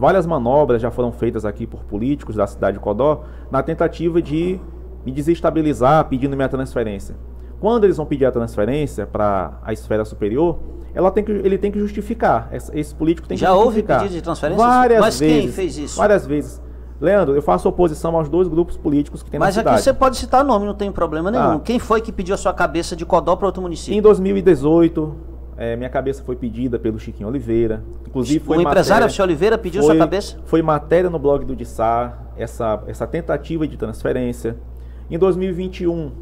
Várias manobras já foram feitas aqui por políticos da cidade de Codó na tentativa de me desestabilizar pedindo minha transferência. Quando eles vão pedir a transferência para a esfera superior, ela tem que, ele tem que justificar. Esse, político tem Já que houve justificar. pedido de transferência? Várias Mas vezes. quem fez isso? Várias vezes. Leandro, eu faço oposição aos dois grupos políticos que tem Mas na aqui cidade. você pode citar nome, não tem problema nenhum. Ah. Quem foi que pediu a sua cabeça de Codó para outro município? Em 2018, eh, minha cabeça foi pedida pelo Chiquinho Oliveira. Inclusive foi o empresário matéria- Alcio Oliveira pediu foi, sua cabeça? Foi matéria no blog do Dissar, essa, essa tentativa de transferência. Em 2021,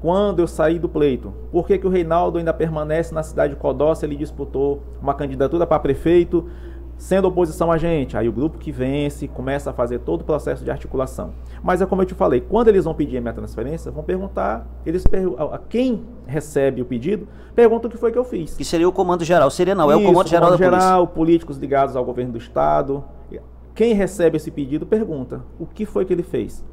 quando eu saí do pleito, por que, que o Reinaldo ainda permanece na cidade de Codó se ele disputou uma candidatura para prefeito, sendo oposição a gente? Aí o grupo que vence começa a fazer todo o processo de articulação. Mas é como eu te falei, quando eles vão pedir a minha transferência, vão perguntar, eles pergu- a quem recebe o pedido, perguntam o que foi que eu fiz. Que seria o comando geral. Seria não, é o Isso, comando geral da polícia. geral, políticos ligados ao governo do estado. Quem recebe esse pedido pergunta: o que foi que ele fez?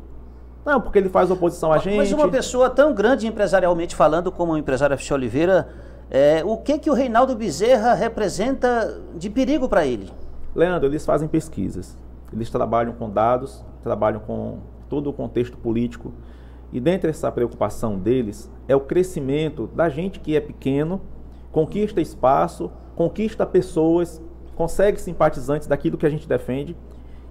Não, porque ele faz oposição a gente. Mas uma pessoa tão grande empresarialmente falando como o empresário Alcio Oliveira, é, o que que o Reinaldo Bezerra representa de perigo para ele? Leandro, eles fazem pesquisas. Eles trabalham com dados, trabalham com todo o contexto político. E dentro dessa preocupação deles é o crescimento da gente que é pequeno, conquista espaço, conquista pessoas, consegue simpatizantes daquilo que a gente defende.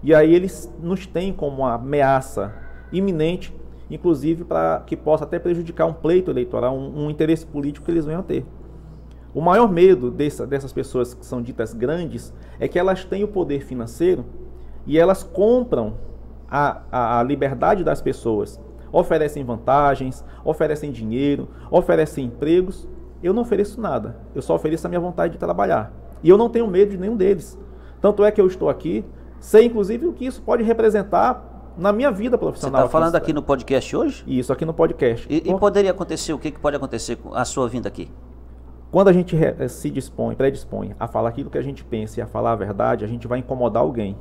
E aí eles nos têm como uma ameaça iminente, inclusive para que possa até prejudicar um pleito eleitoral, um, um interesse político que eles venham a ter. O maior medo dessa- dessas pessoas que são ditas grandes é que elas têm o poder financeiro e elas compram a, a- a liberdade das pessoas. Oferecem vantagens, oferecem dinheiro, oferecem empregos. Eu não ofereço nada. Eu só ofereço a minha vontade de trabalhar. E eu não tenho medo de nenhum deles. Tanto é que eu estou aqui, sei inclusive o que isso pode representar na minha vida Você profissional. está falando aqui no podcast hoje? Isso, aqui no podcast. E, e poderia acontecer, o que, que pode acontecer com a sua vinda aqui? Quando a gente re- se dispõe, predispõe a falar aquilo que a gente pensa e a falar a verdade, a gente vai incomodar alguém.